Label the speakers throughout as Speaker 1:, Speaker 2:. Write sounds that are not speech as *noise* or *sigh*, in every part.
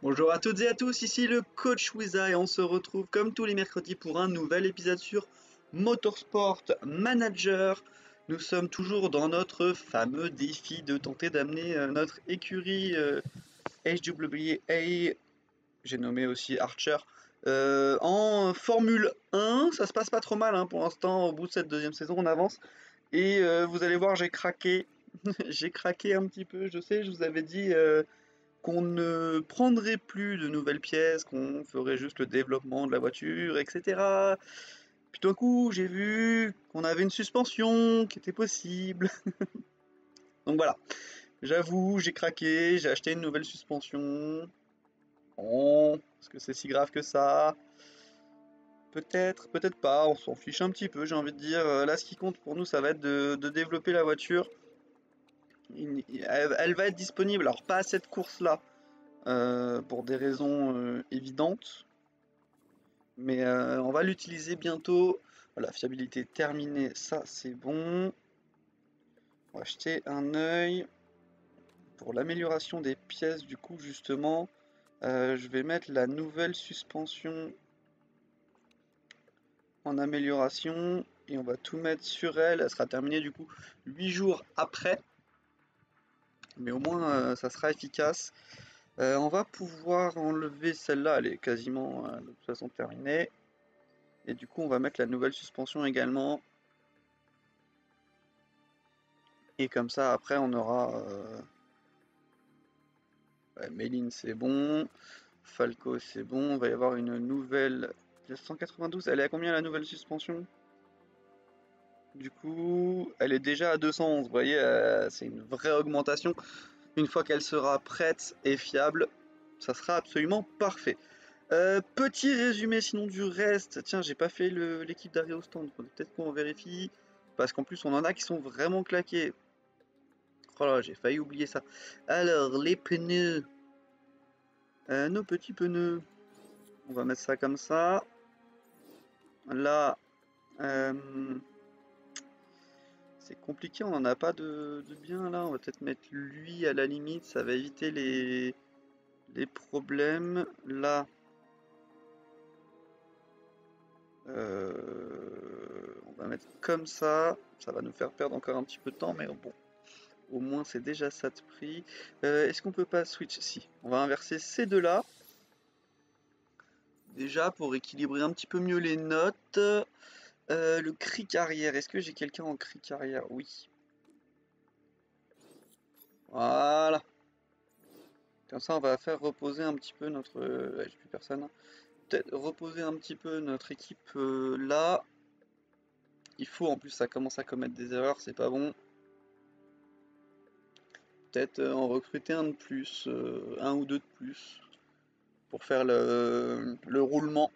Speaker 1: Bonjour à toutes et à tous, ici le coach Wiza et on se retrouve comme tous les mercredis pour un nouvel épisode sur Motorsport Manager. Nous sommes toujours dans notre fameux défi de tenter d'amener euh, notre écurie euh, HWA, j'ai nommé aussi Archer, euh, en Formule 1. Ça se passe pas trop mal hein, pour l'instant, au bout de cette deuxième saison on avance. Et euh, vous allez voir, j'ai craqué. *laughs* j'ai craqué un petit peu, je sais, je vous avais dit euh, qu'on ne prendrait plus de nouvelles pièces, qu'on ferait juste le développement de la voiture, etc. Puis tout d'un coup, j'ai vu qu'on avait une suspension qui était possible. *laughs* Donc voilà, j'avoue, j'ai craqué, j'ai acheté une nouvelle suspension. Bon, est-ce que c'est si grave que ça? Peut-être, peut-être pas, on s'en fiche un petit peu, j'ai envie de dire. Euh, Là, ce qui compte pour nous, ça va être de développer la voiture. Elle, va être disponible, alors pas à cette course-là, euh, pour des raisons euh, évidentes. Mais euh, on va l'utiliser bientôt. Voilà, fiabilité terminée, ça c'est bon. On va un œil. Pour l'amélioration des pièces, du coup, justement, je vais mettre la nouvelle suspension en amélioration et on va tout mettre sur elle. Elle sera terminée du coup 8 jours après. Mais au moins euh, ça sera efficace. Euh, on va pouvoir enlever celle-là, elle est quasiment euh, de toute façon terminée. Et du coup on va mettre la nouvelle suspension également. Et comme ça après on aura... Ouais, Méline c'est bon. Falco c'est bon. On va y avoir une nouvelle 192, elle est à combien la nouvelle suspension? Du coup, elle est déjà à 211, vous voyez, euh, c'est une vraie augmentation. Une fois qu'elle sera prête et fiable, ça sera absolument parfait. Euh, petit résumé sinon du reste, tiens, j'ai pas fait l'équipe au stand, peut-être qu'on vérifie, parce qu'en plus on en a qui sont vraiment claqués. Oh là, j'ai failli oublier ça. Alors, les pneus. Euh, nos petits pneus. On va mettre ça comme ça. Là, euh, c'est compliqué, on n'en a pas de, bien là. On va peut-être mettre lui à la limite, ça va éviter les, les problèmes. Là, euh, on va mettre comme ça. Ça va nous faire perdre encore un petit peu de temps, mais bon, au moins c'est déjà ça de prix. Euh, Est-ce qu'on peut pas switch? Si, on va inverser ces deux-là. Déjà pour équilibrer un petit peu mieux les notes. Euh, le cri carrière, est-ce que j'ai quelqu'un en cri carrière? Oui. Voilà. Comme ça, on va faire reposer un petit peu notre. euh, j'ai plus personne. hein. Peut-être reposer un petit peu notre équipe euh, là. Il faut en plus, ça commence à commettre des erreurs, c'est pas bon. Peut-être en recruter un de plus, un ou deux de plus, pour faire le roulement.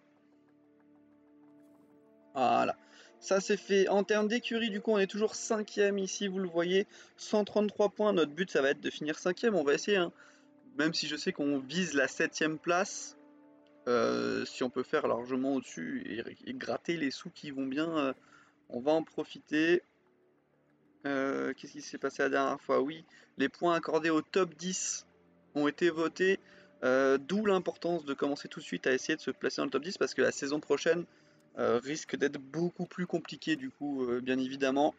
Speaker 1: Voilà. Ça c'est fait. En termes d'écurie, du coup, on est toujours cinquième ici, vous le voyez. 133 points. Notre but, ça va être de finir cinquième. On va essayer, hein. même si je sais qu'on vise la septième place. euh, si on peut faire largement au-dessus et, gratter les sous qui vont bien, euh, on va en profiter. Euh, Qu'est-ce qui s'est passé la dernière fois? Oui, les points accordés au top 10 ont été votés. D'où l'importance de commencer tout de suite à essayer de se placer dans le top 10 parce que la saison prochaine euh, risque d'être beaucoup plus compliqué du coup, euh, bien évidemment.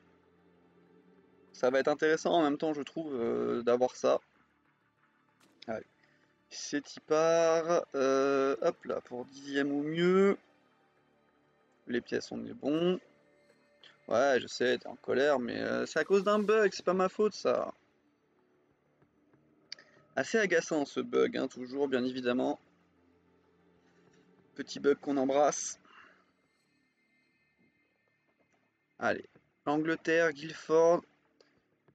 Speaker 1: Ça va être intéressant en même temps, je trouve, euh, d'avoir ça. Allez. C'est y part. Hop là, pour dixième ou mieux. Les pièces, on est bon. Ouais, je sais, t'es en colère, mais c'est à cause d'un bug, c'est pas ma faute ça. Assez agaçant ce bug, hein, toujours, bien évidemment. Petit bug qu'on embrasse. Allez, l'Angleterre, Guilford.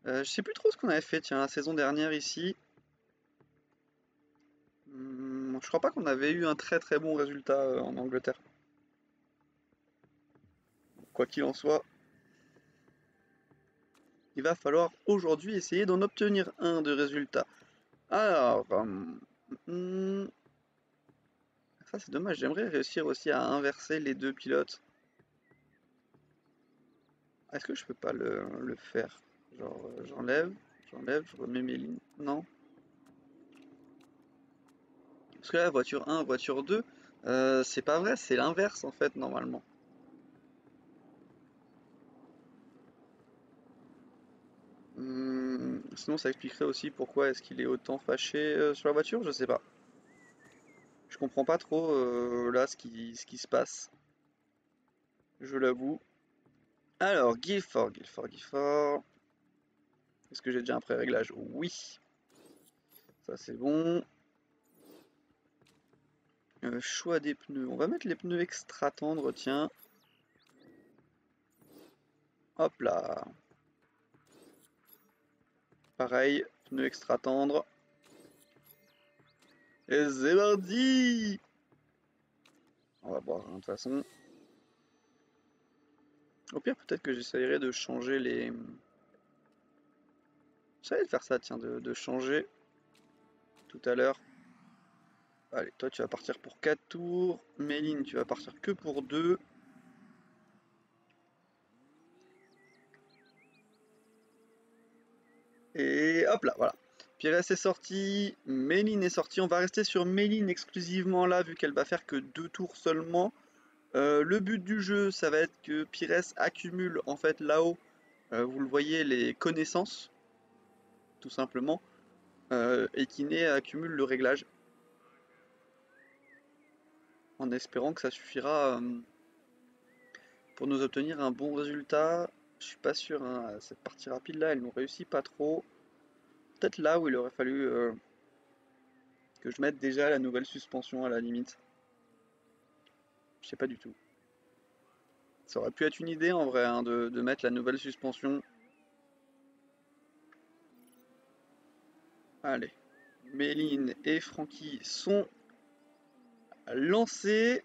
Speaker 1: Euh, je sais plus trop ce qu'on avait fait, tiens, la saison dernière ici. Hmm, je crois pas qu'on avait eu un très très bon résultat euh, en Angleterre. Quoi qu'il en soit, il va falloir aujourd'hui essayer d'en obtenir un de résultat. Alors, hum, hum, ça c'est dommage, j'aimerais réussir aussi à inverser les deux pilotes. Est-ce que je peux pas le, le faire? Genre, euh, j'enlève, j'enlève, je remets mes lignes. Non Parce que là, voiture 1, voiture 2, euh, c'est pas vrai, c'est l'inverse en fait, normalement. Hmm, sinon, ça expliquerait aussi pourquoi est-ce qu'il est autant fâché euh, sur la voiture, je sais pas. Je comprends pas trop là ce qui, ce qui se passe. Je l'avoue. Alors, Guilford, Guilford, Guilford. Est-ce que j'ai déjà un pré-réglage? Oui. Ça c'est bon. Euh, choix des pneus. On va mettre les pneus extra tendres, tiens. Hop là. Pareil, pneus extra tendres. Et c'est On va voir, hein, de toute façon. Au pire, peut-être que j'essayerai de changer les... J'essaierai de faire ça, tiens, de, changer tout à l'heure. Allez, toi tu vas partir pour 4 tours. Méline, tu vas partir que pour 2. Et hop là, voilà. Pires est sorti, Méline est sorti. On va rester sur Méline exclusivement là, vu qu'elle va faire que 2 tours seulement. Euh, le but du jeu, ça va être que Pires accumule en fait là-haut, euh, vous le voyez, les connaissances, tout simplement, euh, et Kiné accumule le réglage. En espérant que ça suffira pour nous obtenir un bon résultat. Je suis pas sûr, hein, cette partie rapide là, elle nous réussit pas trop. Peut-être là où il aurait fallu que je mette déjà la nouvelle suspension à la limite. Je sais pas du tout. Ça aurait pu être une idée en vrai hein, de, mettre la nouvelle suspension. Allez. Méline et Francky sont lancés.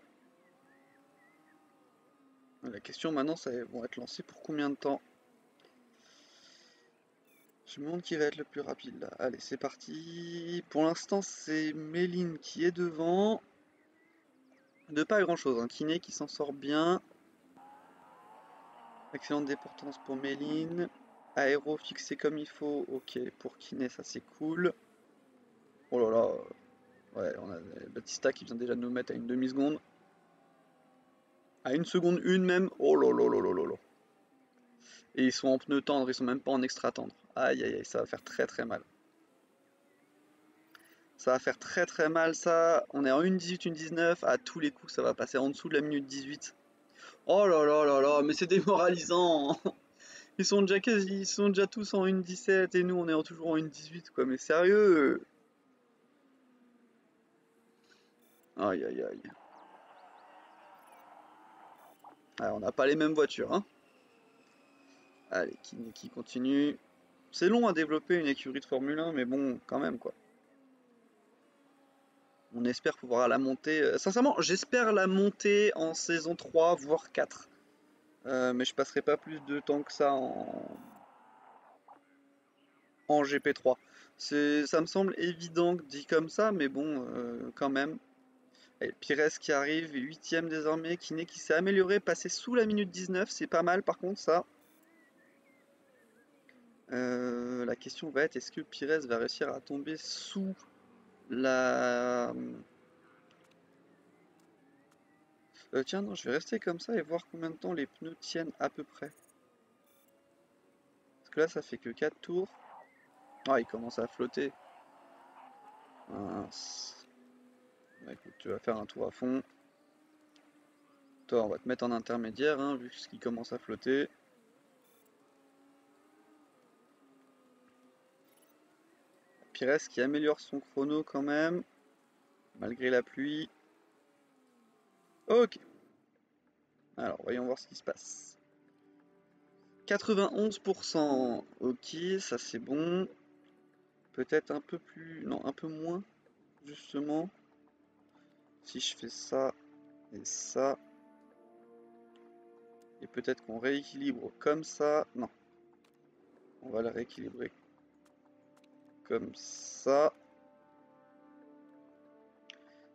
Speaker 1: La question maintenant, ça vont être lancés pour combien de temps? Je me demande qui va être le plus rapide là. Allez, c'est parti. Pour l'instant, c'est Méline qui est devant. De pas grand chose, un. Kiné qui s'en sort bien. Excellente déportance pour Méline. Aéro fixé comme il faut. Ok, pour Kiné, ça c'est cool. Oh là là. Ouais, on a Batista qui vient déjà de nous mettre à une demi-seconde. À une seconde une même. Oh là là là là là Et ils sont en pneu tendre, ils sont même pas en extra tendre. Aïe aïe aïe, ça va faire très très mal. Ça va faire très très mal ça. On est en 1.18, 1.19. À tous les coups, ça va passer en dessous de la minute 18. Oh là là là là, mais c'est démoralisant. *laughs* Ils sont déjà ils sont déjà tous en 1.17 et nous on est toujours en 1.18 quoi. Mais sérieux. Aïe aïe aïe. Ah, on n'a pas les mêmes voitures hein. Allez, qui, qui continue. C'est long à développer une écurie de Formule 1, mais bon, quand même quoi. On espère pouvoir la monter. Euh, sincèrement, j'espère la monter en saison 3, voire 4. Euh, mais je passerai pas plus de temps que ça en, en GP3. Ça me semble évident dit comme ça, mais bon, euh, quand même. Pires qui arrive, 8 désormais, Kiné qui s'est amélioré, passé sous la minute 19, c'est pas mal par contre ça. la question va être, est-ce que Pires va réussir à tomber sous la... Euh, tiens, non, je vais rester comme ça et voir combien de temps les pneus tiennent à peu près. Parce que là, ça fait que 4 tours. Ah, il commence à flotter. Bah, écoute, tu vas faire un tour à fond. Toi, on va te mettre en intermédiaire, hein, vu ce qui commence à flotter. Pires qui améliore son chrono quand même, malgré la pluie. Ok. Alors, voyons voir ce qui se passe. 91%, ok, ça c'est bon. Peut-être un peu plus, non, un peu moins, justement. Si je fais ça et ça. Et peut-être qu'on rééquilibre comme ça. Non. On va le rééquilibrer comme ça.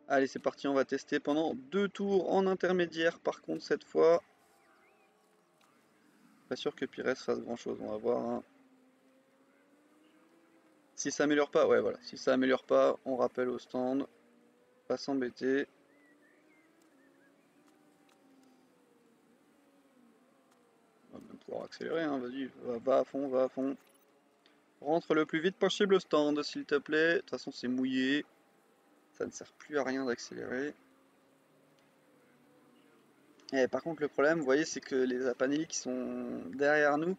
Speaker 1: Allez, c'est parti, on va tester pendant deux tours en intermédiaire. Par contre, cette fois, pas sûr que Pires fasse grand chose. On va voir. Hein. Si ça améliore pas, ouais, voilà. Si ça améliore pas, on rappelle au stand. Pas s'embêter. On va même pouvoir accélérer, hein, vas-y, va, va à fond, va à fond. Rentre le plus vite possible au stand, s'il te plaît. De toute façon, c'est mouillé. Ça ne sert plus à rien d'accélérer. Et par contre, le problème, vous voyez, c'est que les Apanelli qui sont derrière nous,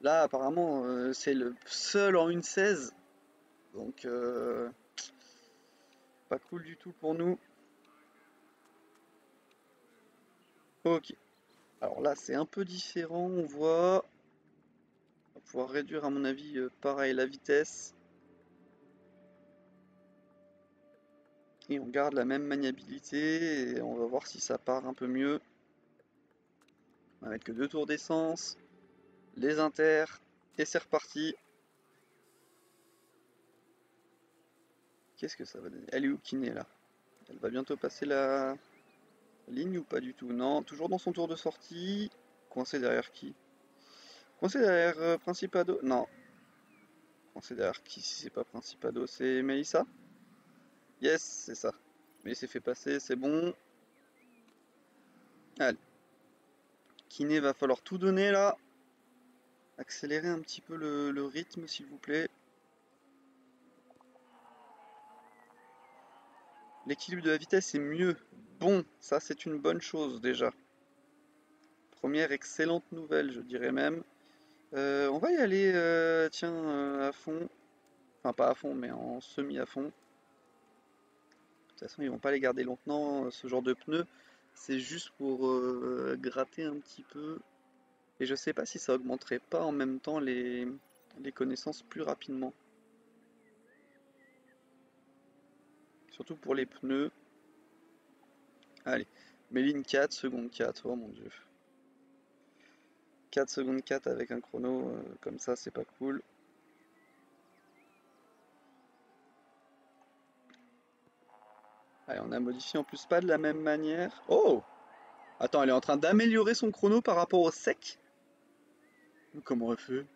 Speaker 1: là, apparemment, euh, c'est le seul en une 16. Donc, euh, pas cool du tout pour nous. Ok. Alors là, c'est un peu différent, on voit. Pouvoir réduire, à mon avis, euh, pareil, la vitesse. Et on garde la même maniabilité, et on va voir si ça part un peu mieux. On va mettre que deux tours d'essence, les inters, et c'est reparti. Qu'est-ce que ça va donner? Elle est où Kiné là? Elle va bientôt passer la ligne ou pas du tout? Non, toujours dans son tour de sortie. Coincé derrière qui? Coincé derrière euh, Principado Non. Coincé derrière qui si c'est pas Principado C'est Melissa Yes, c'est ça. Mais il s'est fait passer, c'est bon. Allez. Kiné va falloir tout donner là. Accélérer un petit peu le, rythme s'il vous plaît. L'équilibre de la vitesse est mieux. Bon, ça c'est une bonne chose déjà. Première excellente nouvelle, je dirais même. Euh, on va y aller, euh, tiens, euh, à fond. Enfin, pas à fond, mais en semi à fond. De toute façon, ils vont pas les garder longtemps, ce genre de pneus. C'est juste pour gratter un petit peu. Et je sais pas si ça augmenterait pas en même temps les, connaissances plus rapidement. Surtout pour les pneus. Allez, Méline 4, seconde 4, oh mon dieu. 4 secondes 4 avec un chrono euh, comme ça, c'est pas cool. Allez, on a modifié en plus pas de la même manière. Oh Attends, elle est en train d'améliorer son chrono par rapport au sec? Comment elle fait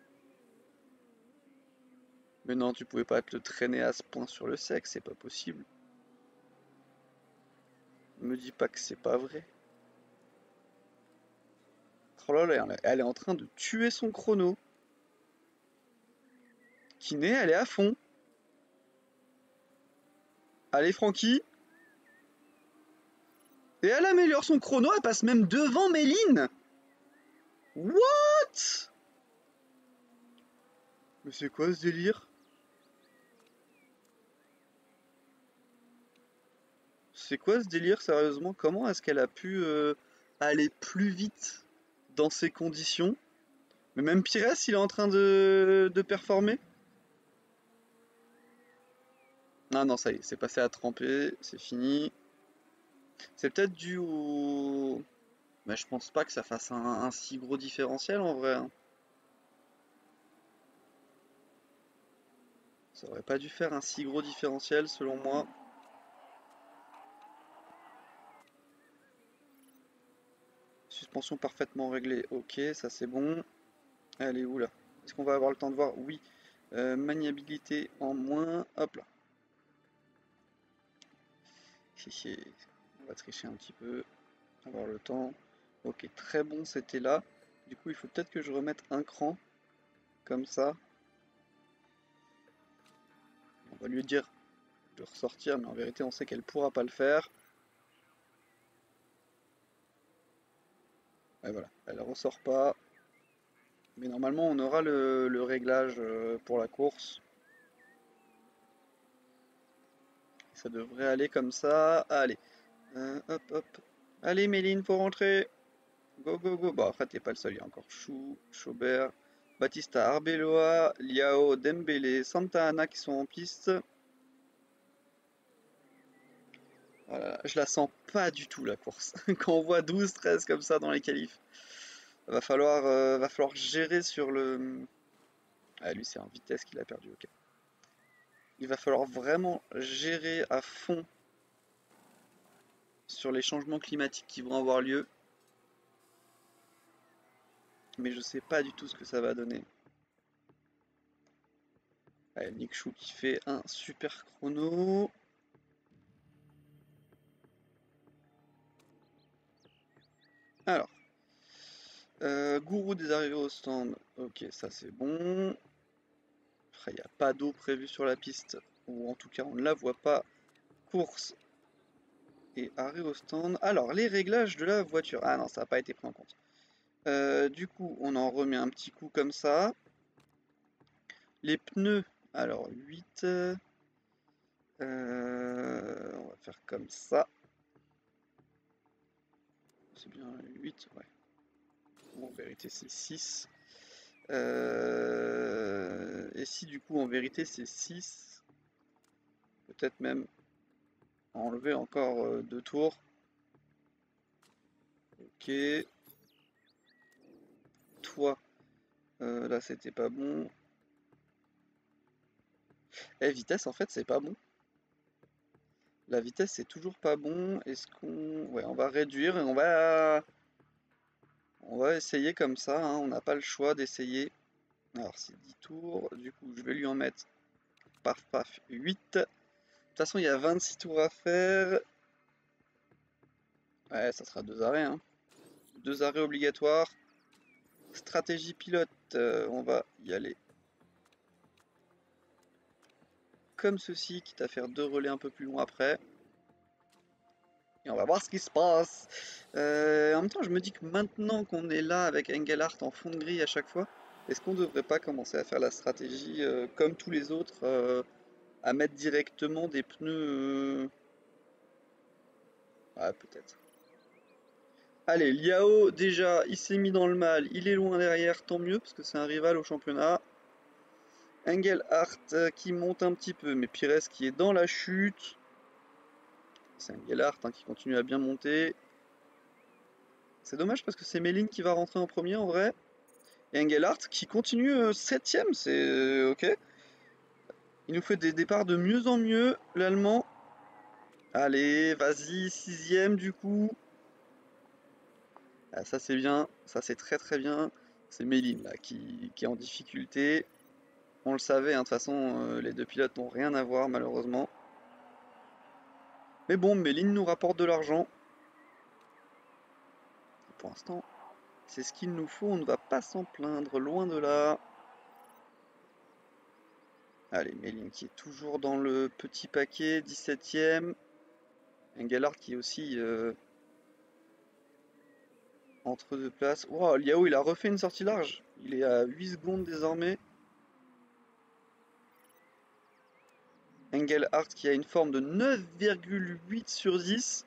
Speaker 1: Mais non, tu pouvais pas te le traîner à ce point sur le sec, c'est pas possible. Me dis pas que c'est pas vrai. Oh elle est en train de tuer son chrono. Kiné, elle est à fond. Allez, Francky. Et elle améliore son chrono, elle passe même devant Méline What? Mais c'est quoi ce délire? C'est quoi ce délire sérieusement? Comment est-ce qu'elle a pu euh, aller plus vite? Dans ces conditions Mais même Pires, il est en train de, de performer Ah non, ça y est, c'est passé à tremper, c'est fini. C'est peut-être dû au... Mais je pense pas que ça fasse un, si gros différentiel en vrai. Hein. Ça aurait pas dû faire un si gros différentiel selon moi. Suspension parfaitement réglée, ok, ça c'est bon. Elle est où là? Est-ce qu'on va avoir le temps de voir? Oui. Euh, maniabilité en moins, hop là tricher un petit peu, avoir le temps. Ok, très bon, c'était là. Du coup, il faut peut-être que je remette un cran, comme ça. On va lui dire de ressortir, mais en vérité, on sait qu'elle pourra pas le faire. Et voilà, elle ressort pas. Mais normalement, on aura le, réglage euh, pour la course. Ça devrait aller comme ça. Allez, euh, hop, hop. Allez, Méline, faut rentrer. Go, go, go. Bon, après, t'es pas le seul. Il y a encore Chou, Chaubert, Batista, Arbeloa, Liao, Dembélé, Santa Ana qui sont en piste. Voilà, je la sens pas du tout la course. *laughs* Quand on voit 12-13 comme ça dans les qualifs, va falloir, euh, va falloir gérer sur le. Ah, lui, c'est en vitesse qu'il a perdu, ok. Il va falloir vraiment gérer à fond sur les changements climatiques qui vont avoir lieu. Mais je sais pas du tout ce que ça va donner. Allez, Nick Chou qui fait un super chrono. Alors. Euh, gourou des arrivées au stand. Ok, ça c'est bon. Il n'y a pas d'eau prévue sur la piste. Ou en tout cas, on ne la voit pas. Course et arrêt au stand. Alors, les réglages de la voiture. Ah non, ça n'a pas été pris en compte. Euh, du coup, on en remet un petit coup comme ça. Les pneus. Alors, 8. Euh, on va faire comme ça. C'est bien 8, ouais. en vérité, c'est 6. Euh, et si du coup, en vérité, c'est 6, peut-être même enlever encore euh, deux tours. Ok. Toi, là, c'était pas bon. Eh, vitesse, en fait, c'est pas bon. La vitesse, c'est toujours pas bon. Est-ce qu'on... Ouais, on va réduire et on va... On va essayer comme ça. Hein. On n'a pas le choix d'essayer. Alors, c'est 10 tours. Du coup, je vais lui en mettre... Paf, paf, 8. De toute façon, il y a 26 tours à faire. Ouais, ça sera deux arrêts. Hein. Deux arrêts obligatoires. Stratégie pilote, euh, on va y aller comme ceci, quitte à faire deux relais un peu plus long après. Et on va voir ce qui se passe. Euh, en même temps, je me dis que maintenant qu'on est là avec Engelhardt en fond de grille à chaque fois, est-ce qu'on ne devrait pas commencer à faire la stratégie euh, comme tous les autres, euh, à mettre directement des pneus Ah, peut-être. Allez, Liao, déjà, il s'est mis dans le mal, il est loin derrière, tant mieux, parce que c'est un rival au championnat. Engelhardt euh, qui monte un petit peu, mais Pires qui est dans la chute. C'est Engelhardt hein, qui continue à bien monter. C'est dommage parce que c'est Méline qui va rentrer en premier en vrai. Et Engelhardt qui continue 7 euh, septième, c'est euh, ok. Il nous fait des départs de mieux en mieux, l'allemand. Allez, vas-y, sixième du coup. Ah, ça c'est bien, ça c'est très très bien. C'est Méline là qui est en difficulté. On le savait, hein, de toute façon, euh, les deux pilotes n'ont rien à voir malheureusement. Mais bon, Méline nous rapporte de l'argent. Pour l'instant, c'est ce qu'il nous faut, on ne va pas s'en plaindre, loin de là. Allez, Méline qui est toujours dans le petit paquet, 17ème. Engelhardt qui est aussi euh, entre deux places. Wow, Liao il a refait une sortie large. Il est à 8 secondes désormais. Engelhardt qui a une forme de 9,8 sur 10.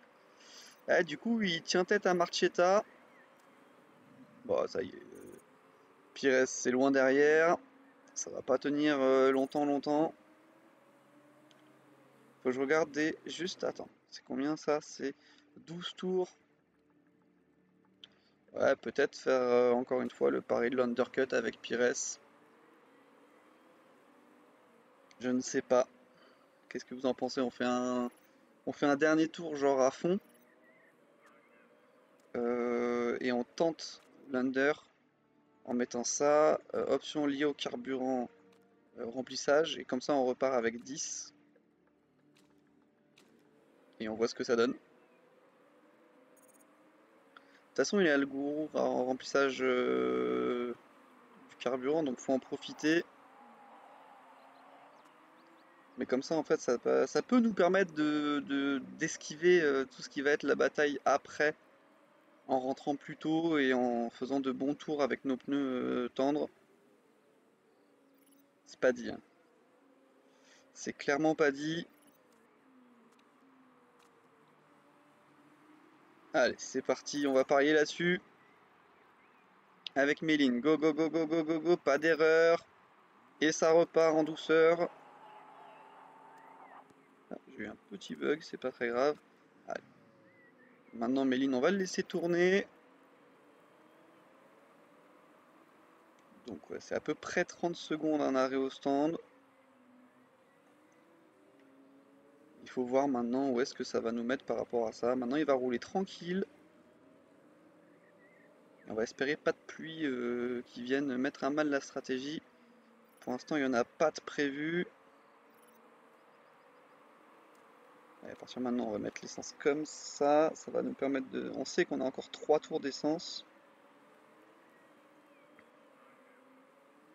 Speaker 1: Ah, du coup, il tient tête à Marchetta. Bon, ça y est. Euh, Pires, c'est loin derrière. Ça va pas tenir euh, longtemps, longtemps. Faut que je regarde des... Juste, attends. C'est combien ça? C'est 12 tours. Ouais, peut-être faire euh, encore une fois le pari de l'undercut avec Pires. Je ne sais pas. Qu'est-ce que vous en pensez? On fait, un, dernier tour genre à fond. Euh, et on tente l'under en mettant ça. Euh, option liée au carburant euh, remplissage. Et comme ça on repart avec 10. Et on voit ce que ça donne. De toute façon il y a le gourou en remplissage du carburant. Donc faut en profiter. Mais comme ça, en fait, ça, peut nous permettre de d'esquiver euh, tout ce qui va être la bataille après, en rentrant plus tôt et en faisant de bons tours avec nos pneus euh, tendres. C'est pas dit. Hein. C'est clairement pas dit. Allez, c'est parti, on va parier là-dessus. Avec Méline. Go, go, go, go, go, go, go, pas d'erreur. Et ça repart en douceur. J'ai eu un petit bug, c'est pas très grave. Maintenant, Méline, on va le laisser tourner. Donc, c'est à peu près 30 secondes un arrêt au stand. Il faut voir maintenant où est-ce que ça va nous mettre par rapport à ça. Maintenant, il va rouler tranquille. On va espérer pas de pluie euh, qui vienne mettre à mal la stratégie. Pour l'instant, il n'y en a pas de prévu. À partir de maintenant, on va mettre l'essence comme ça. Ça va nous permettre de... On sait qu'on a encore 3 tours d'essence.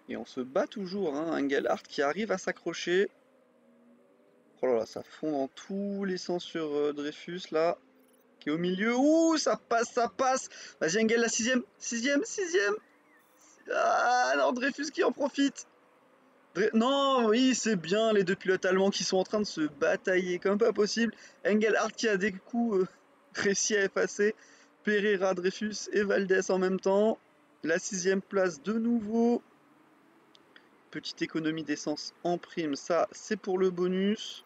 Speaker 1: Et on se bat toujours, hein. Engelhardt qui arrive à s'accrocher. Oh là là, ça fond dans tous les sens sur euh, Dreyfus là. Qui est au milieu. Ouh, ça passe, ça passe. Vas-y Engel, la sixième, sixième, sixième. Ah, alors Dreyfus qui en profite. Non, oui, c'est bien les deux pilotes allemands qui sont en train de se batailler comme pas possible. Engelhardt qui a des coups euh, *laughs* à effacer. Pereira, Dreyfus et Valdez en même temps. La sixième place de nouveau. Petite économie d'essence en prime, ça c'est pour le bonus.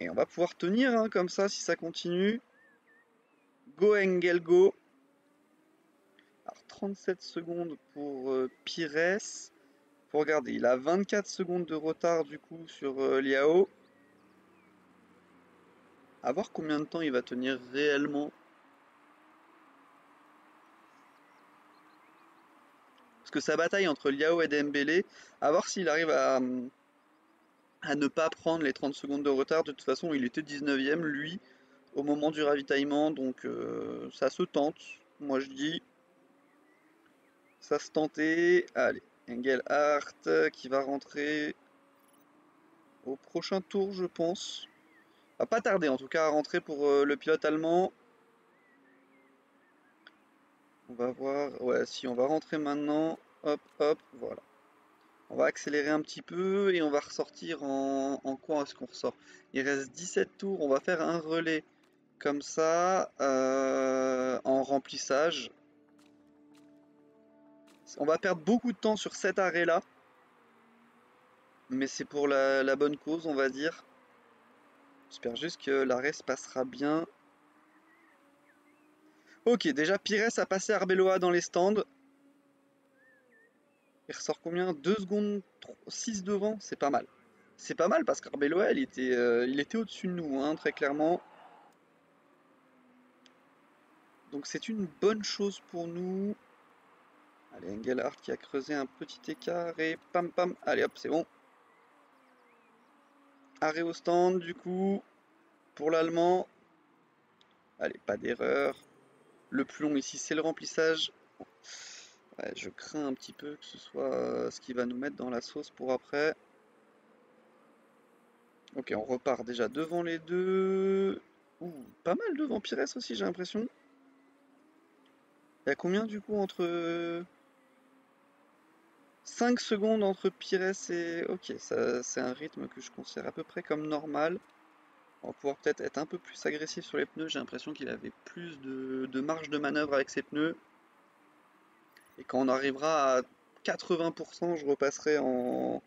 Speaker 1: Et on va pouvoir tenir hein, comme ça si ça continue. Go Engel, go. Alors 37 secondes pour euh, Pires. Faut regarder, il a 24 secondes de retard du coup sur euh, Liao. A voir combien de temps il va tenir réellement. Parce que sa bataille entre Liao et Dembélé, à voir s'il arrive à, à ne pas prendre les 30 secondes de retard. De toute façon, il était 19ème, lui, au moment du ravitaillement. Donc, euh, ça se tente. Moi, je dis, ça se tentait. Allez, Engelhardt qui va rentrer au prochain tour, je pense. Va pas tarder, en tout cas, à rentrer pour euh, le pilote allemand. On va voir. Ouais, si on va rentrer maintenant. Hop, hop, voilà. On va accélérer un petit peu et on va ressortir en, quoi est-ce qu'on ressort? Il reste 17 tours, on va faire un relais comme ça euh, en remplissage. On va perdre beaucoup de temps sur cet arrêt là. Mais c'est pour la, bonne cause on va dire. J'espère juste que l'arrêt se passera bien. Ok, déjà Pires a passé Arbeloa dans les stands. Il ressort combien? 2 secondes 6 devant, c'est pas mal. C'est pas mal parce qu'Arbeloa, il était, euh, il était au-dessus de nous, hein, très clairement. Donc c'est une bonne chose pour nous. Allez, Engelhardt qui a creusé un petit écart et pam pam. Allez hop, c'est bon. Arrêt au stand du coup pour l'allemand. Allez, pas d'erreur. Le plomb ici, c'est le remplissage je crains un petit peu que ce soit euh, ce qui va nous mettre dans la sauce pour après. Ok, on repart déjà devant les deux. Ouh, pas mal devant Pires aussi, j'ai l'impression. Il y a combien du coup entre... 5 secondes entre Pires et... Ok, c'est un rythme que je considère à peu près comme normal. On va pouvoir peut-être être un peu plus agressif sur les pneus. J'ai l'impression qu'il avait plus de marge de manœuvre avec ses pneus. Et quand on arrivera à 80%, je repasserai en,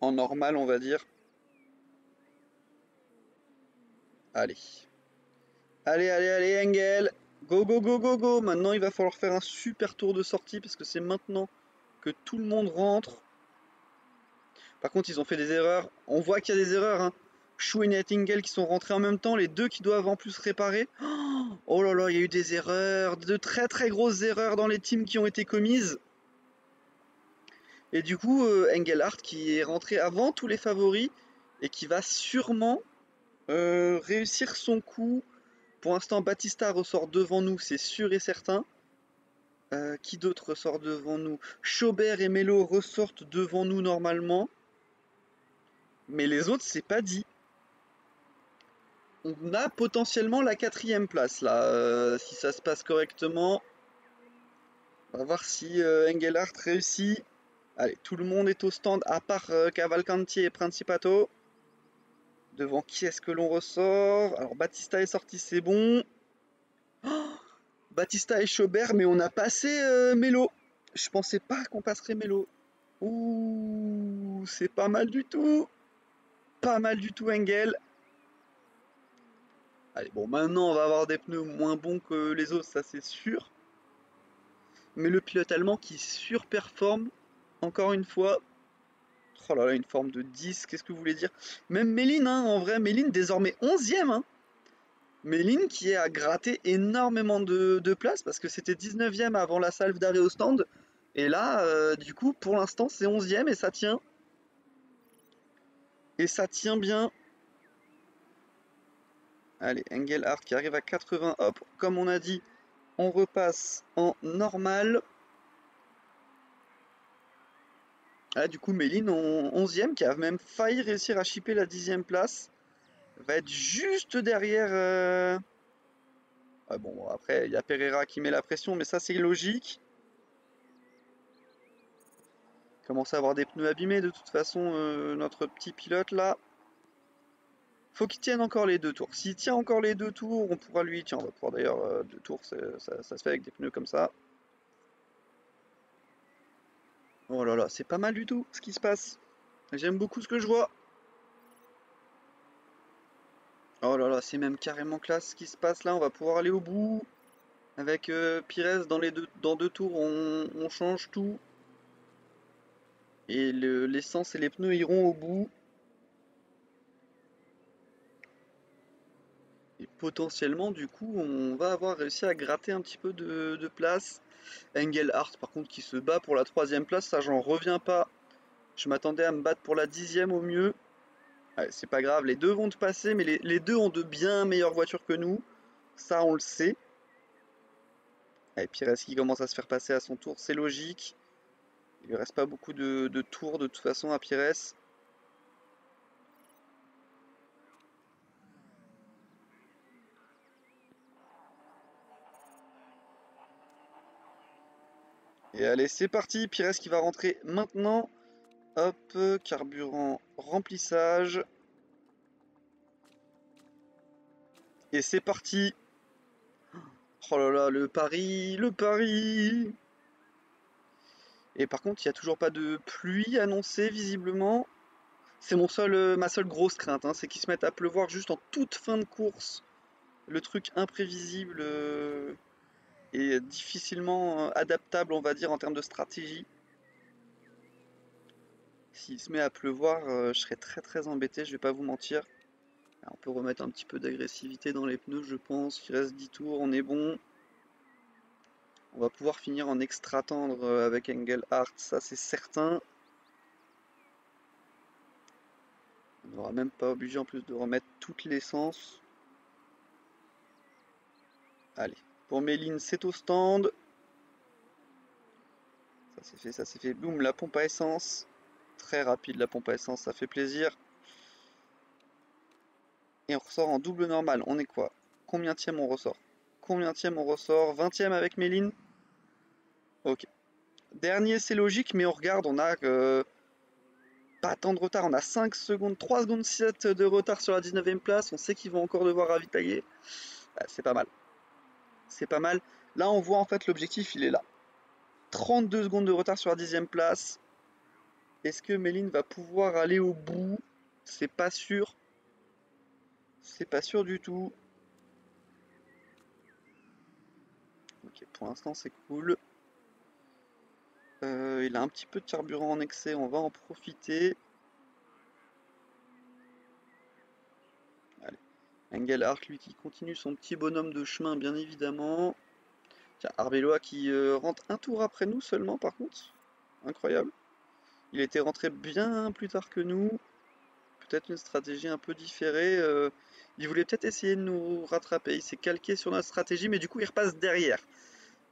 Speaker 1: en normal, on va dire. Allez. Allez, allez, allez, Engel. Go, go, go, go, go. Maintenant, il va falloir faire un super tour de sortie parce que c'est maintenant que tout le monde rentre. Par contre, ils ont fait des erreurs. On voit qu'il y a des erreurs. Hein. et Engel qui sont rentrés en même temps. Les deux qui doivent en plus réparer. Oh Oh là là, il y a eu des erreurs, de très très grosses erreurs dans les teams qui ont été commises. Et du coup, euh, Engelhardt qui est rentré avant tous les favoris et qui va sûrement euh, réussir son coup. Pour l'instant, Batista ressort devant nous, c'est sûr et certain. Euh, qui d'autre ressort devant nous? Chaubert et Melo ressortent devant nous normalement. Mais les autres, c'est pas dit on a potentiellement la quatrième place là, euh, si ça se passe correctement. On va voir si euh, Engelhardt réussit. Allez, tout le monde est au stand à part euh, Cavalcanti et Principato. Devant qui est-ce que l'on ressort? Alors Batista est sorti, c'est bon. Oh Batista et Chaubert, mais on a passé Melo. Je pensais pas qu'on passerait Melo. Ouh, c'est pas mal du tout. Pas mal du tout Engel. Allez, bon, maintenant on va avoir des pneus moins bons que les autres, ça c'est sûr. Mais le pilote allemand qui surperforme, encore une fois. Oh là là, une forme de 10, qu'est-ce que vous voulez dire? Même Méline, hein, en vrai, Méline désormais 11ème. Hein. Méline qui a gratté énormément de, de place parce que c'était 19ème avant la salve d'arrêt au stand. Et là, euh, du coup, pour l'instant, c'est 11ème et ça tient. Et ça tient bien. Allez, Engelhardt qui arrive à 80. Hop, comme on a dit, on repasse en normal. Ah, du coup, Méline en 11ème, qui a même failli réussir à chipper la 10ème place, va être juste derrière. Euh, ah, bon, après, il y a Pereira qui met la pression, mais ça, c'est logique. Commence à avoir des pneus abîmés, de toute façon, euh, notre petit pilote là. Faut qu'il tienne encore les deux tours. S'il tient encore les deux tours, on pourra lui. Tiens, on va pouvoir d'ailleurs euh, deux tours, ça se fait avec des pneus comme ça. Oh là là, c'est pas mal du tout ce qui se passe. J'aime beaucoup ce que je vois. Oh là là, c'est même carrément classe ce qui se passe là. On va pouvoir aller au bout. Avec euh, Pires dans, les deux, dans deux tours, on, change tout. Et l'essence et les pneus iront au bout. Et potentiellement, du coup, on va avoir réussi à gratter un petit peu de place. Engelhardt par contre qui se bat pour la troisième place, ça j'en reviens pas. Je m'attendais à me battre pour la dixième au mieux. C'est pas grave, les deux vont te passer, mais les, deux ont de bien meilleures voitures que nous. Ça on le sait. Et Pires qui commence à se faire passer à son tour, c'est logique. Il lui reste pas beaucoup de, de tours de toute façon à Pires. Et allez, c'est parti. Pires qui va rentrer maintenant. Hop, carburant, remplissage. Et c'est parti. Oh là là, le pari, le pari. Et par contre, il n'y a toujours pas de pluie annoncée visiblement. C'est seul, euh, ma seule grosse crainte, hein, c'est qu'ils se mettent à pleuvoir juste en toute fin de course. Le truc imprévisible. Euh, et difficilement euh, adaptable, on va dire, en termes de stratégie. S'il se met à pleuvoir, euh, je serais très très embêté, je vais pas vous mentir. on peut remettre un petit peu d'agressivité dans les pneus, je pense. Il reste 10 tours, on est bon. On va pouvoir finir en extra tendre euh, avec Engelhardt, ça c'est certain. On n'aura même pas obligé en plus de remettre toute l'essence. Allez, pour Méline, c'est au stand. Ça s'est fait, ça s'est fait. Boum, la pompe à essence. Très rapide la pompe à essence, ça fait plaisir. Et on ressort en double normal. On est quoi? Combien tième on ressort? Combien tième on ressort? 20ème avec Méline? Ok. Dernier, c'est logique, mais on regarde, on a euh, pas tant de retard. On a 5 secondes, 3 secondes 7 de retard sur la 19ème place. On sait qu'ils vont encore devoir ravitailler. c'est pas mal c'est pas mal. Là, on voit en fait l'objectif, il est là. 32 secondes de retard sur la dixième place. Est-ce que Méline va pouvoir aller au bout? C'est pas sûr. C'est pas sûr du tout. Ok, pour l'instant c'est cool. Euh, il a un petit peu de carburant en excès, on va en profiter. Engelhardt, lui, qui continue son petit bonhomme de chemin, bien évidemment. Tiens, Arbeloa qui euh, rentre un tour après nous seulement, par contre. Incroyable. Il était rentré bien plus tard que nous. Peut-être une stratégie un peu différée. Euh, il voulait peut-être essayer de nous rattraper. Il s'est calqué sur notre stratégie, mais du coup, il repasse derrière.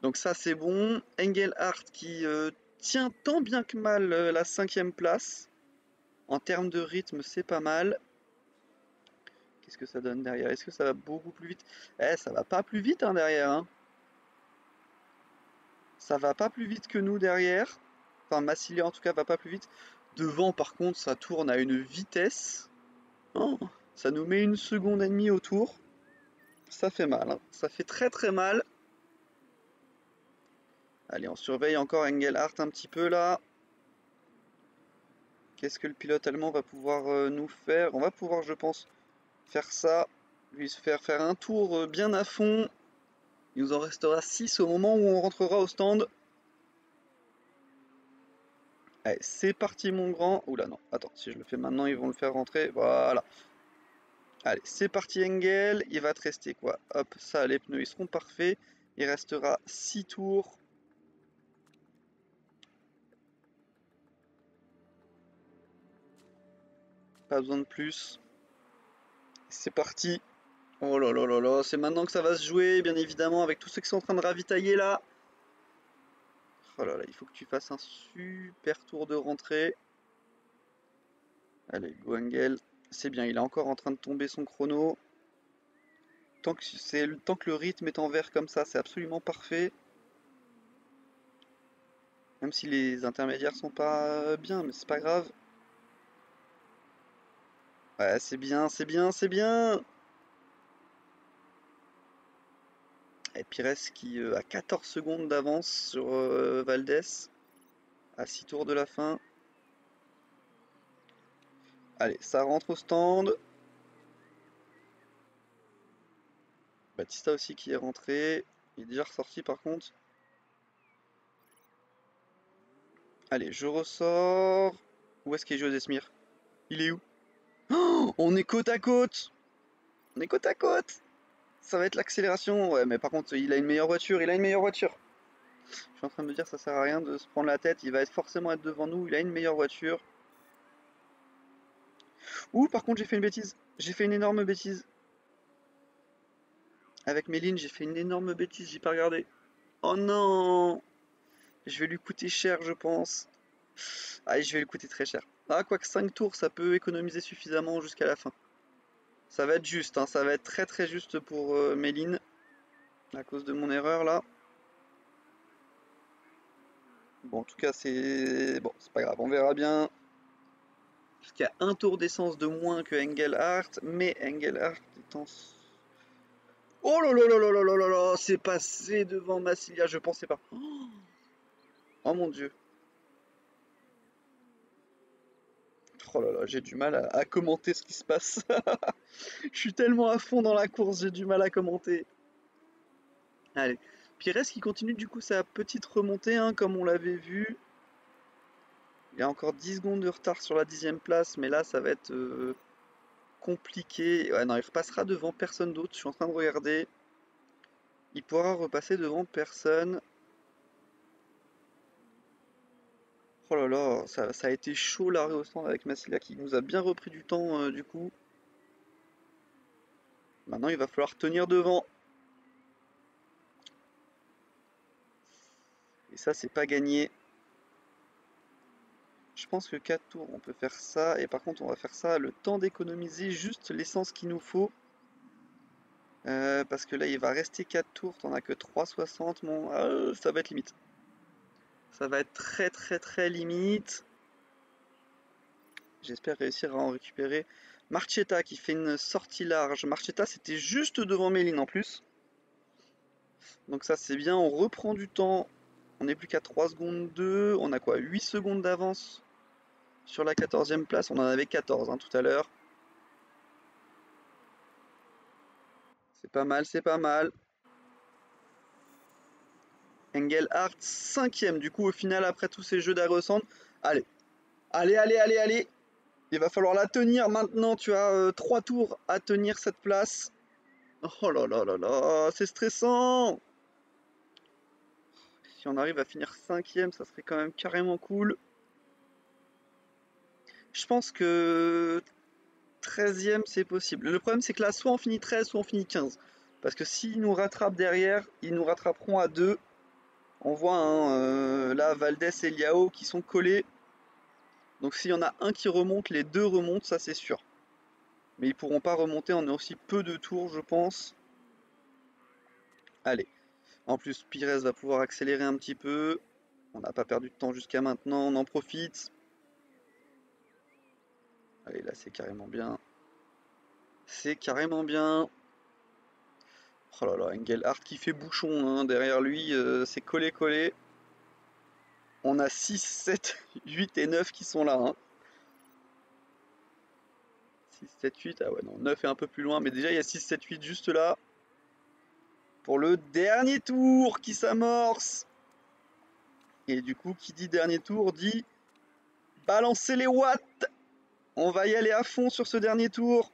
Speaker 1: Donc ça, c'est bon. Engelhardt qui euh, tient tant bien que mal la cinquième place. En termes de rythme, c'est pas mal. Qu'est-ce que ça donne derrière? Est-ce que ça va beaucoup plus vite? Eh, ça va pas plus vite hein, derrière. Hein. Ça va pas plus vite que nous derrière. Enfin, Massilia en tout cas va pas plus vite. Devant, par contre, ça tourne à une vitesse. Oh, ça nous met une seconde et demie autour. Ça fait mal. Hein. Ça fait très très mal. Allez, on surveille encore Engelhardt un petit peu là. Qu'est-ce que le pilote allemand va pouvoir euh, nous faire? On va pouvoir, je pense, faire ça, lui faire faire un tour euh, bien à fond. Il nous en restera 6 au moment où on rentrera au stand. Allez, c'est parti mon grand. Oula non, attends, si je le fais maintenant, ils vont le faire rentrer. Voilà. Allez, c'est parti Engel. Il va te rester quoi? Hop, ça, les pneus, ils seront parfaits. Il restera 6 tours. Pas besoin de plus. C'est parti. Oh là là là là, c'est maintenant que ça va se jouer, bien évidemment, avec tous ceux qui sont en train de ravitailler là. Oh là il faut que tu fasses un super tour de rentrée. Allez, go C'est bien, il est encore en train de tomber son chrono. Tant que, tant que le rythme est en vert comme ça, c'est absolument parfait. Même si les intermédiaires sont pas bien, mais c'est pas grave. Ouais, c'est bien, c'est bien, c'est bien Et Pires qui euh, a 14 secondes d'avance sur euh, Valdès. À 6 tours de la fin. Allez, ça rentre au stand. Batista aussi qui est rentré. Il est déjà ressorti par contre. Allez, je ressors. Où est-ce qu'il est José Smir Il est où? Oh On est côte à côte On est côte à côte Ça va être l'accélération. Ouais, mais par contre, il a une meilleure voiture. Il a une meilleure voiture. Je suis en train de me dire ça sert à rien de se prendre la tête. Il va forcément être devant nous. Il a une meilleure voiture. Ouh, par contre, j'ai fait une bêtise. J'ai fait une énorme bêtise. Avec Méline, j'ai fait une énorme bêtise. J'ai pas regardé. Oh non Je vais lui coûter cher, je pense. Allez, je vais lui coûter très cher. Ah, quoique 5 tours, ça peut économiser suffisamment jusqu'à la fin. Ça va être juste, hein. ça va être très très juste pour euh, Méline. À cause de mon erreur là. Bon, en tout cas, c'est... Bon, c'est pas grave, on verra bien. Parce qu'il y a un tour d'essence de moins que Engelhardt, mais Engelhardt est en... Oh là là là là là là là C'est passé devant Massilia, je pensais pas. Oh mon dieu. Oh là là, j'ai du mal à, commenter ce qui se passe. *laughs* je suis tellement à fond dans la course, j'ai du mal à commenter. Allez. Pires qui continue du coup sa petite remontée, hein, comme on l'avait vu. Il a encore 10 secondes de retard sur la dixième place, mais là ça va être euh, compliqué. Ouais, non, il repassera devant personne d'autre. Je suis en train de regarder. Il pourra repasser devant personne. Oh là là, ça, a été chaud l'arrêt au stand avec Massilia qui nous a bien repris du temps euh, du coup. Maintenant il va falloir tenir devant. Et ça c'est pas gagné. Je pense que 4 tours, on peut faire ça. Et par contre, on va faire ça le temps d'économiser juste l'essence qu'il nous faut. Euh, parce que là, il va rester 4 tours. T'en as que 3,60. Bon, ah, ça va être limite. Ça va être très très très limite. J'espère réussir à en récupérer. Marchetta qui fait une sortie large. Marchetta, c'était juste devant Méline en plus. Donc ça, c'est bien. On reprend du temps. On n'est plus qu'à 3 secondes 2. On a quoi? 8 secondes d'avance sur la 14e place, on en avait 14 hein, tout à l'heure. C'est pas mal, c'est pas mal. Engelhardt, 5 du coup au final après tous ces jeux d'aérosand. Allez, allez, allez, allez, allez. Il va falloir la tenir maintenant, tu as 3 euh, tours à tenir cette place. Oh là là là là, c'est stressant Si on arrive à finir 5 ça serait quand même carrément cool. Je pense que 13ème c'est possible. Le problème c'est que là soit on finit 13 soit on finit 15. Parce que s'ils nous rattrapent derrière, ils nous rattraperont à 2. On voit hein, euh, là Valdez et Liao qui sont collés. Donc s'il y en a un qui remonte, les deux remontent, ça c'est sûr. Mais ils pourront pas remonter, on a aussi peu de tours je pense. Allez. En plus Pires va pouvoir accélérer un petit peu. On n'a pas perdu de temps jusqu'à maintenant, on en profite. Allez, là, c'est carrément bien. C'est carrément bien. Oh là là, Engelhardt qui fait bouchon hein. derrière lui, euh, c'est collé-collé. On a 6, 7, 8 et 9 qui sont là. 6, 7, 8, ah ouais non, 9 est un peu plus loin, mais déjà il y a 6, 7, 8 juste là. Pour le dernier tour qui s'amorce. Et du coup, qui dit dernier tour dit balancer les watts on va y aller à fond sur ce dernier tour.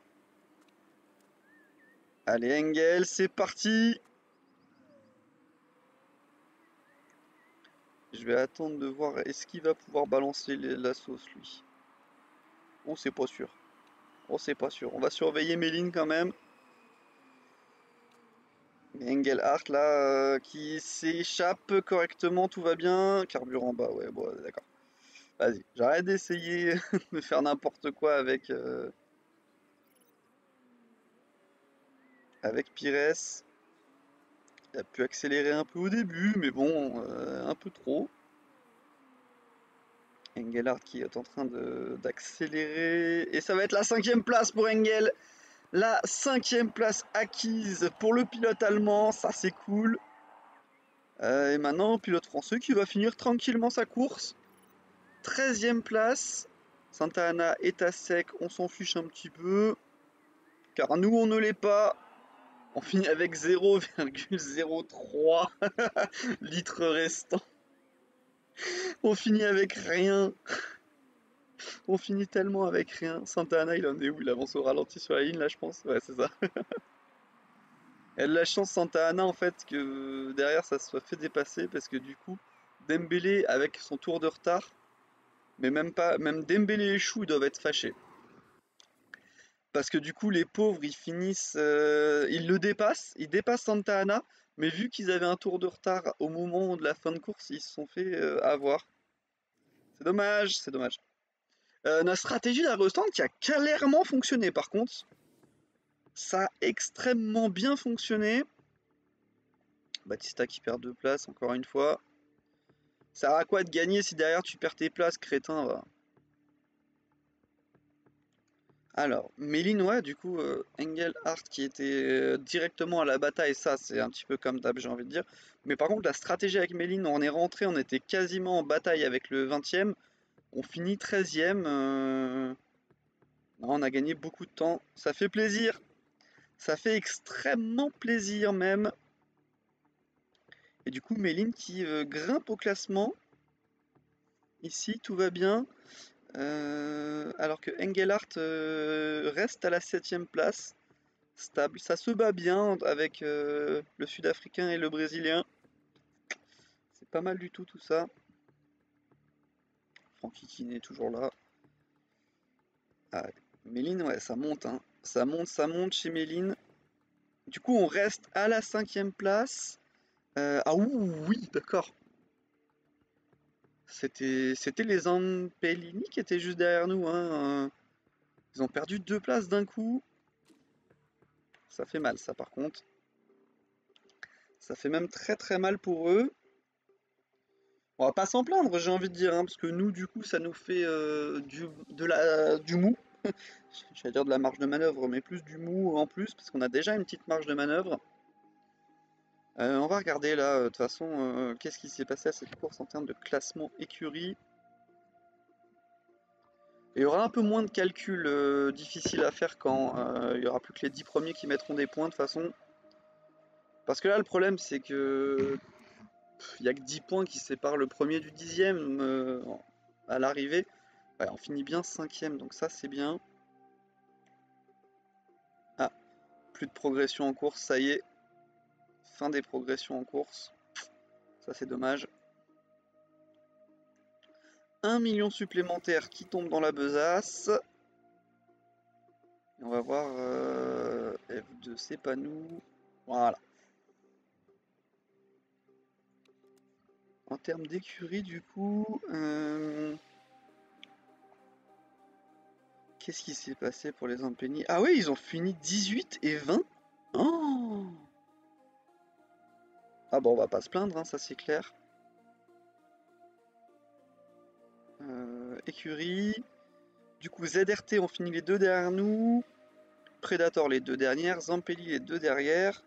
Speaker 1: Allez Engel, c'est parti Je vais attendre de voir est-ce qu'il va pouvoir balancer la sauce lui? Oh c'est pas sûr. On sait pas sûr. On va surveiller Méline quand même. Engelhardt là euh, qui s'échappe correctement, tout va bien. Carburant bas, ouais, bon, d'accord. Vas-y, j'arrête d'essayer *laughs* de faire n'importe quoi avec euh, avec Pires. Il a pu accélérer un peu au début, mais bon, euh, un peu trop. Engelhardt qui est en train d'accélérer. Et ça va être la cinquième place pour Engel. La cinquième place acquise pour le pilote allemand, ça c'est cool. Euh, et maintenant, pilote français qui va finir tranquillement sa course. 13e place. Santa Ana est à sec, on s'en fiche un petit peu. Car nous, on ne l'est pas. On finit avec 0,03 *laughs* litres restants. On finit avec rien. On finit tellement avec rien. Santa Ana, il en est où? Il avance au ralenti sur la ligne, là, je pense. Ouais, c'est ça. *laughs* Elle a la chance, Santa Ana, en fait, que derrière, ça se soit fait dépasser, parce que du coup, Dembélé, avec son tour de retard, mais même pas, même Dembélé et Chou, doivent être fâchés. Parce que du coup, les pauvres, ils finissent, euh, ils le dépassent, ils dépassent Santa Ana, mais vu qu'ils avaient un tour de retard au moment de la fin de course, ils se sont fait euh, avoir. C'est dommage, c'est dommage. Euh, notre stratégie d'aérostand qui a clairement fonctionné par contre. Ça a extrêmement bien fonctionné. Batista qui perd deux places encore une fois. Ça sert à quoi de gagner si derrière tu perds tes places, crétin Alors, Méline, du coup, euh, Engelhardt qui était euh, directement à la bataille, ça c'est un petit peu comme d'hab, j'ai envie de dire. Mais par contre, la stratégie avec Méline, on est rentré, on était quasiment en bataille avec le 20ème. On finit 13ème. Euh, on a gagné beaucoup de temps. Ça fait plaisir. Ça fait extrêmement plaisir même. Et du coup, Méline qui grimpe au classement. Ici, tout va bien. Euh, alors que Engelhardt reste à la 7ème place. Stable. Ça se bat bien avec le Sud-Africain et le Brésilien. C'est pas mal du tout tout ça. Francky est toujours là. Ah, Méline, ouais, ça monte. Hein. Ça monte, ça monte chez Méline. Du coup, on reste à la cinquième place. Euh, ah oui, d'accord. C'était, les Ampellini qui étaient juste derrière nous. Hein. Ils ont perdu deux places d'un coup. Ça fait mal, ça, par contre. Ça fait même très très mal pour eux. On va pas s'en plaindre, j'ai envie de dire, hein, parce que nous, du coup, ça nous fait euh, du, du mou. *laughs* J'allais dire de la marge de manœuvre, mais plus du mou en plus, parce qu'on a déjà une petite marge de manœuvre. Euh, on va regarder là, euh, de toute façon, qu'est-ce qui s'est passé à cette course en termes de classement écurie. il y aura un peu moins de calculs difficiles à faire quand il y aura plus que les 10 premiers qui mettront des points de toute façon. Parce que là, le problème, c'est que il n'y a que 10 points qui séparent le premier du dixième euh, à l'arrivée. on finit bien cinquième, donc ça c'est bien. Ah, plus de progression en course, ça y est. Fin des progressions en course. Ça c'est dommage. 1 million supplémentaire qui tombe dans la besace. on va voir euh, F2, c'est pas nous. Voilà. En termes d'écurie, du coup, euh, qu'est-ce qui s'est passé pour les Ampeni Ah oui, ils ont fini 18 et 20 oh Ah bon, on va pas se plaindre, hein, ça c'est clair. Euh, écurie. Du coup, ZRT ont fini les deux derrière nous. Predator les deux dernières. Zampelli les deux derrière.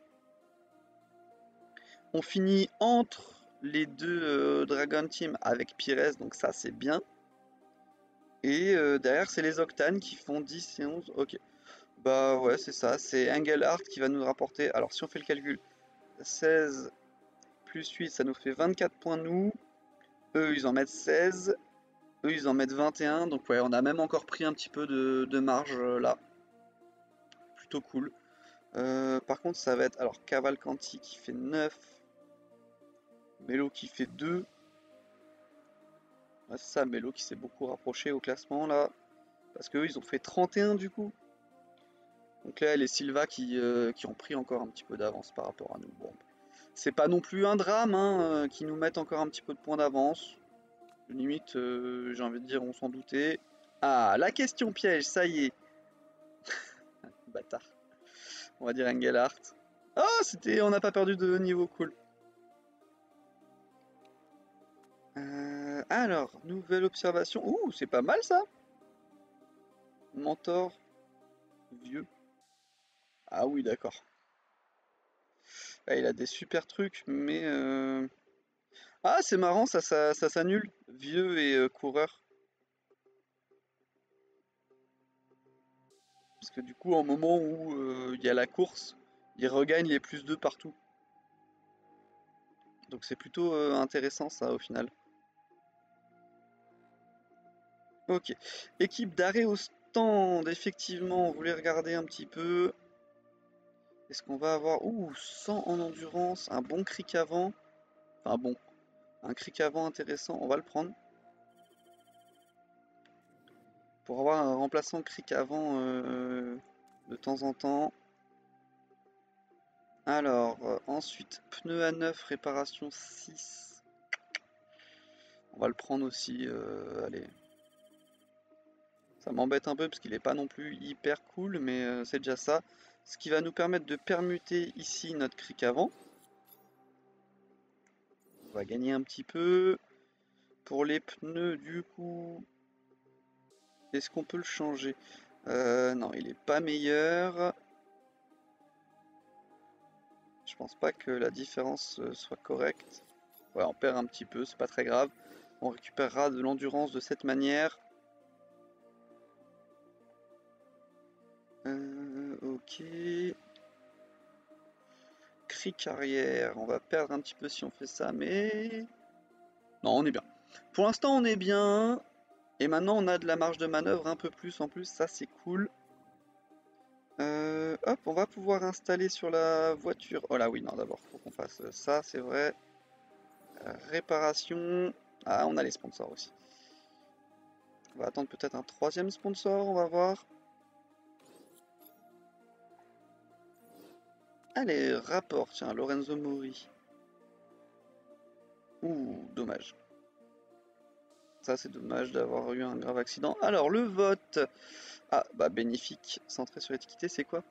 Speaker 1: On finit entre les deux euh, Dragon Team avec Pires, donc ça c'est bien. Et euh, derrière, c'est les Octanes qui font 10 et 11. Ok. Bah ouais, c'est ça. C'est Engelhardt qui va nous rapporter. Alors, si on fait le calcul, 16 plus 8, ça nous fait 24 points nous. Eux, ils en mettent 16. Eux, ils en mettent 21. Donc, ouais, on a même encore pris un petit peu de, marge euh, là. Plutôt cool. par contre, ça va être. Alors, Cavalcanti qui fait 9. Melo qui fait 2. c'est ça, Melo qui s'est beaucoup rapproché au classement là. Parce qu'eux, ils ont fait 31 du coup. Donc là, les Silva qui, euh, qui ont pris encore un petit peu d'avance par rapport à nous. C'est pas non plus un drame hein, euh, qui nous mettent encore un petit peu de points d'avance. Limite, euh, j'ai envie de dire, on s'en doutait. Ah, la question piège, ça y est. *laughs* Bâtard. On va dire Engelhardt. Oh, c'était, on n'a pas perdu de niveau cool. alors, nouvelle observation. Ouh, c'est pas mal ça. Mentor vieux. Ah oui, d'accord. Ah, il a des super trucs, mais... Euh, ah, c'est marrant, ça, ça, s'annule. Vieux et euh, coureur. Parce que du coup, au moment où euh, il y a la course, il regagne les plus 2 partout. Donc c'est plutôt intéressant ça au final. Ok. Équipe d'arrêt au stand, effectivement, on voulait regarder un petit peu. Est-ce qu'on va avoir... Ouh, 100 en endurance, un bon cric avant? Enfin bon, un cric avant intéressant, on va le prendre. Pour avoir un remplaçant cric avant euh, de temps en temps. Alors, euh, ensuite, pneu à 9, réparation 6. On va le prendre aussi, euh, allez. Ça m'embête un peu parce qu'il n'est pas non plus hyper cool, mais c'est déjà ça. Ce qui va nous permettre de permuter ici notre cric avant. On va gagner un petit peu. Pour les pneus, du coup, est-ce qu'on peut le changer? Euh, Non, il n'est pas meilleur. Je pense pas que la différence euh, soit correcte. Ouais, on perd un petit peu, c'est pas très grave. On récupérera de l'endurance de cette manière. Euh, ok. Cri carrière. On va perdre un petit peu si on fait ça, mais... Non, on est bien. Pour l'instant, on est bien. Et maintenant, on a de la marge de manœuvre un peu plus en plus. Ça, c'est cool. Euh, hop, on va pouvoir installer sur la voiture. Oh là, oui, non, d'abord, faut qu'on fasse ça, c'est vrai. Euh, réparation. Ah, on a les sponsors aussi. On va attendre peut-être un troisième sponsor, on va voir. Allez, rapport, tiens, Lorenzo Mori. Ouh, dommage. Ça, c'est dommage d'avoir eu un grave accident. Alors, le vote. Ah, bah, bénéfique. Centré sur l'étiqueté, c'est quoi?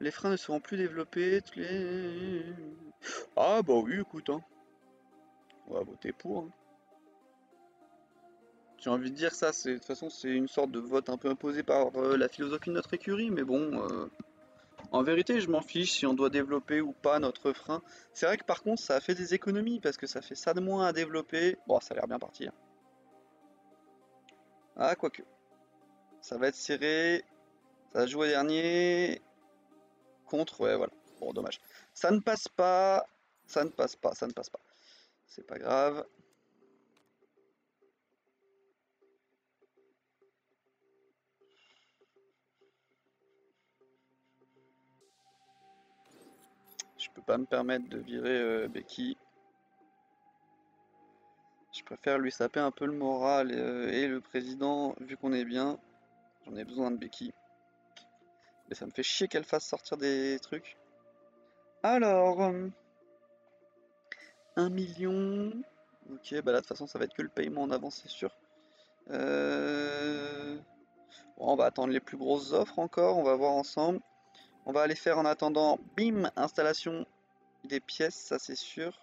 Speaker 1: Les freins ne seront plus développés. Les... Ah, bah oui, écoute. Hein. On va voter pour. Hein. J'ai envie de dire ça, de toute façon, c'est une sorte de vote un peu imposé par euh, la philosophie de notre écurie, mais bon... Euh, en vérité, je m'en fiche si on doit développer ou pas notre frein. C'est vrai que par contre, ça a fait des économies parce que ça fait ça de moins à développer. Bon, ça a l'air bien parti. Hein. Ah, quoique. Ça va être serré. Ça va jouer dernier. Contre, ouais, voilà. Bon, dommage. Ça ne passe pas. Ça ne passe pas, ça ne passe pas. C'est pas grave. Pas me permettre de virer euh, Becky. Je préfère lui saper un peu le moral euh, et, le président, vu qu'on est bien. J'en ai besoin de Becky. Mais ça me fait chier qu'elle fasse sortir des trucs. Alors... 1 euh, million... Ok, bah là de toute façon ça va être que le paiement en avance, c'est sûr. Bon, on va attendre les plus grosses offres encore, on va voir ensemble. On va aller faire en attendant, bim, installation des pièces, ça c'est sûr.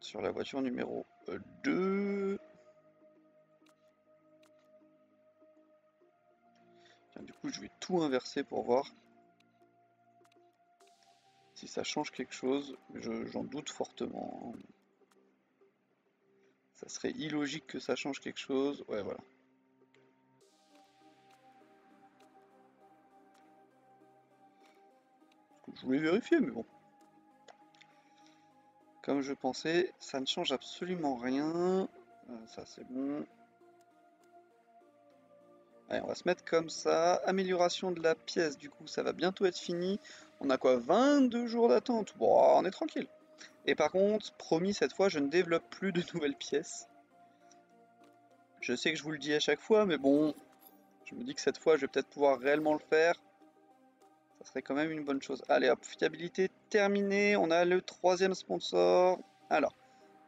Speaker 1: Sur la voiture numéro 2. Euh, du coup, je vais tout inverser pour voir si ça change quelque chose. J'en doute fortement. Ça serait illogique que ça change quelque chose. Ouais, voilà. Je voulais vérifier, mais bon. Comme je pensais, ça ne change absolument rien. Euh, ça, c'est bon. Allez, on va se mettre comme ça. Amélioration de la pièce, du coup, ça va bientôt être fini. On a quoi 22 jours d'attente Bon, on est tranquille. Et par contre, promis, cette fois, je ne développe plus de nouvelles pièces. Je sais que je vous le dis à chaque fois, mais bon, Je me dis que cette fois, je vais peut-être pouvoir réellement le faire. Ça serait quand même une bonne chose. Allez hop, fiabilité terminée. On a le troisième sponsor. Alors,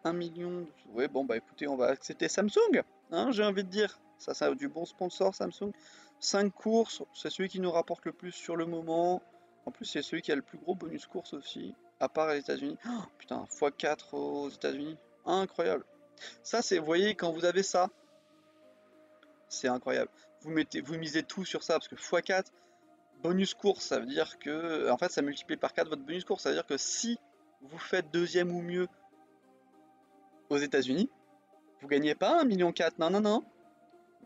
Speaker 1: 1 million. Oui, bon, bah écoutez, on va accepter Samsung. Hein, J'ai envie de dire. Ça, ça a du bon sponsor, Samsung. 5 courses, c'est celui qui nous rapporte le plus sur le moment. En plus, c'est celui qui a le plus gros bonus course aussi, à part les États-Unis. Oh, putain, x4 aux États-Unis. Incroyable. Ça, c'est, vous voyez, quand vous avez ça, c'est incroyable. Vous, mettez, vous misez tout sur ça, parce que x4, bonus course, ça veut dire que, en fait, ça multiplie par 4 votre bonus course. Ça veut dire que si vous faites deuxième ou mieux aux États-Unis, vous gagnez pas 1,4 million. Non, non, non.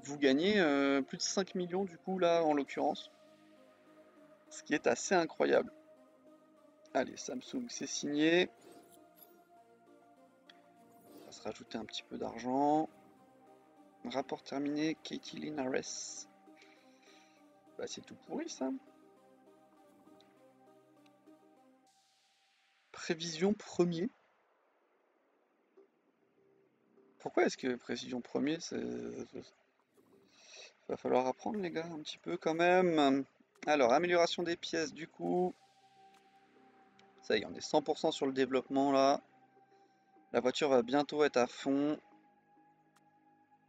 Speaker 1: Vous gagnez euh, plus de 5 millions, du coup, là, en l'occurrence. Ce qui est assez incroyable. Allez, Samsung, c'est signé. On va se rajouter un petit peu d'argent. Rapport terminé, Katie Linares. Bah, c'est tout pourri ça. Prévision premier. Pourquoi est-ce que précision premier, c'est... Va falloir apprendre les gars, un petit peu quand même. Alors, amélioration des pièces du coup. Ça y est, on est 100% sur le développement là. La voiture va bientôt être à fond.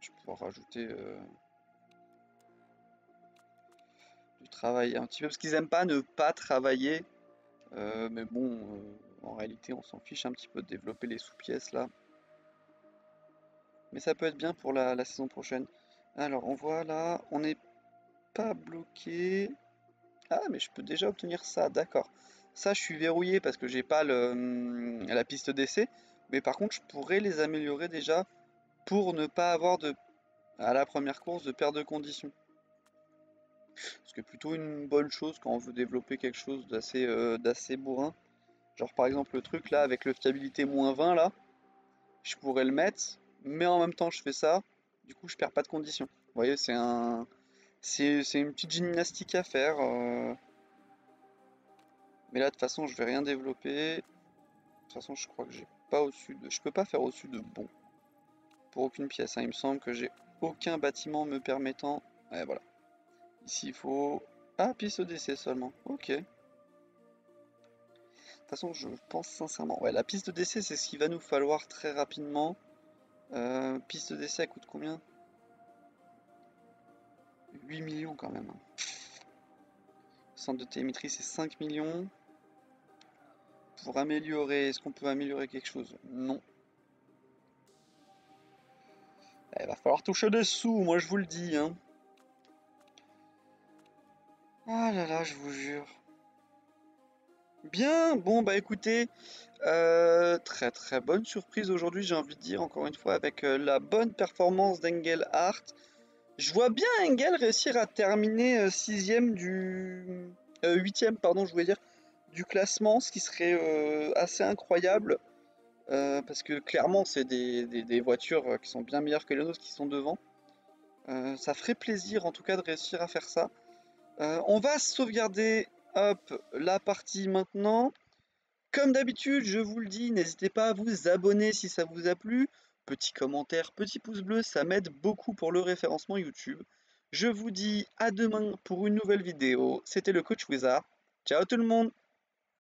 Speaker 1: Je vais pouvoir rajouter euh, du travail un petit peu. Parce qu'ils aiment pas ne pas travailler. Euh, mais bon, euh, en réalité, on s'en fiche un petit peu de développer les sous-pièces là. Mais ça peut être bien pour la, la saison prochaine. Alors, on voit là, on n'est pas bloqué. Ah, mais je peux déjà obtenir ça, d'accord. Ça, je suis verrouillé parce que j'ai pas le, hum, la piste d'essai. Mais par contre, je pourrais les améliorer déjà pour ne pas avoir de, à la première course de perte de conditions. Ce qui est plutôt une bonne chose quand on veut développer quelque chose d'assez euh, bourrin. Genre par exemple le truc là avec le fiabilité moins 20 là, je pourrais le mettre, mais en même temps je fais ça, du coup je perds pas de conditions. Vous voyez, c'est un, c'est une petite gymnastique à faire. Euh. Mais là, de toute façon, je vais rien développer. De toute façon, je crois que j'ai pas au-dessus de... Je peux pas faire au-dessus de bon. Pour aucune pièce. Hein. Il me semble que j'ai aucun bâtiment me permettant... Ouais, voilà. Ici, il faut... Ah, piste d'essai seulement. Ok. De toute façon, je pense sincèrement... Ouais, la piste d'essai, c'est ce qu'il va nous falloir très rapidement. Euh, piste d'essai, coûte combien? 8 millions quand même. Centre de télémétrie, c'est 5 millions. Pour améliorer, est-ce qu'on peut améliorer quelque chose? Non. Il va falloir toucher des sous, moi je vous le dis. Hein. Ah là là, je vous jure. Bien, bon bah écoutez, euh, très très bonne surprise aujourd'hui, j'ai envie de dire, encore une fois, avec euh, la bonne performance d'Engel Hart. Je vois bien Engel réussir à terminer 6 euh, du... 8 euh, pardon, je voulais dire, du classement, ce qui serait assez incroyable. parce que clairement, c'est des, voitures qui sont bien meilleures que les nôtres qui sont devant. ça ferait plaisir en tout cas de réussir à faire ça. On va sauvegarder la partie maintenant. Comme d'habitude, je vous le dis, n'hésitez pas à vous abonner si ça vous a plu petit commentaire, petit pouce bleu, ça m'aide beaucoup pour le référencement YouTube. Je vous dis à demain pour une nouvelle vidéo. C'était le coach Wizard. Ciao tout le monde